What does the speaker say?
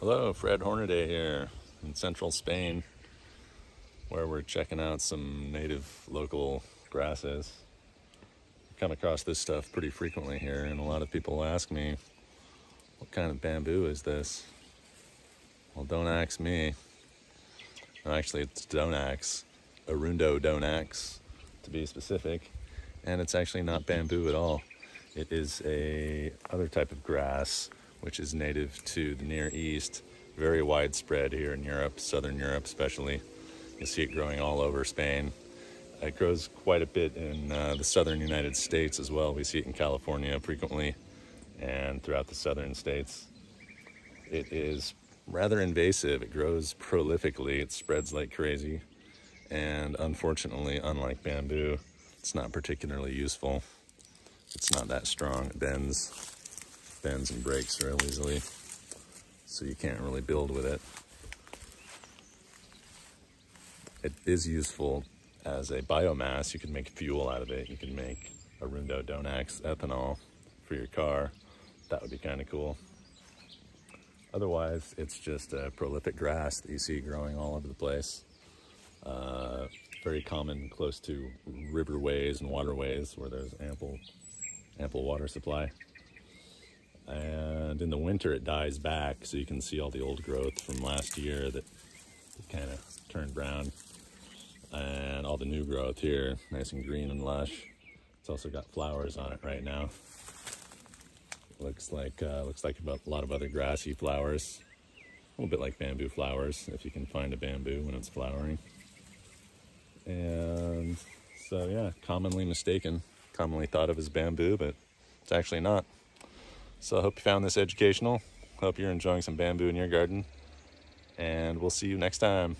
Hello, Fred Hornaday here in central Spain, where we're checking out some native local grasses. I come across this stuff pretty frequently here, and a lot of people ask me, what kind of bamboo is this? Well, don't ask me. No, actually, it's Donax, Arundo Donax, to be specific, and it's actually not bamboo at all. It is a other type of grass which is native to the Near East, very widespread here in Europe, Southern Europe especially. You see it growing all over Spain. It grows quite a bit in uh, the southern United States as well. We see it in California frequently and throughout the southern states. It is rather invasive. It grows prolifically. It spreads like crazy. And unfortunately, unlike bamboo, it's not particularly useful. It's not that strong. It bends bends and breaks real easily, so you can't really build with it. It is useful as a biomass. You can make fuel out of it. You can make Arundo Donax ethanol for your car. That would be kind of cool. Otherwise, it's just a prolific grass that you see growing all over the place. Uh, very common close to riverways and waterways where there's ample ample water supply and in the winter it dies back so you can see all the old growth from last year that kind of turned brown. And all the new growth here nice and green and lush. It's also got flowers on it right now. Looks like uh, looks like about a lot of other grassy flowers. A little bit like bamboo flowers if you can find a bamboo when it's flowering. And so yeah commonly mistaken. Commonly thought of as bamboo but it's actually not so I hope you found this educational. Hope you're enjoying some bamboo in your garden. And we'll see you next time.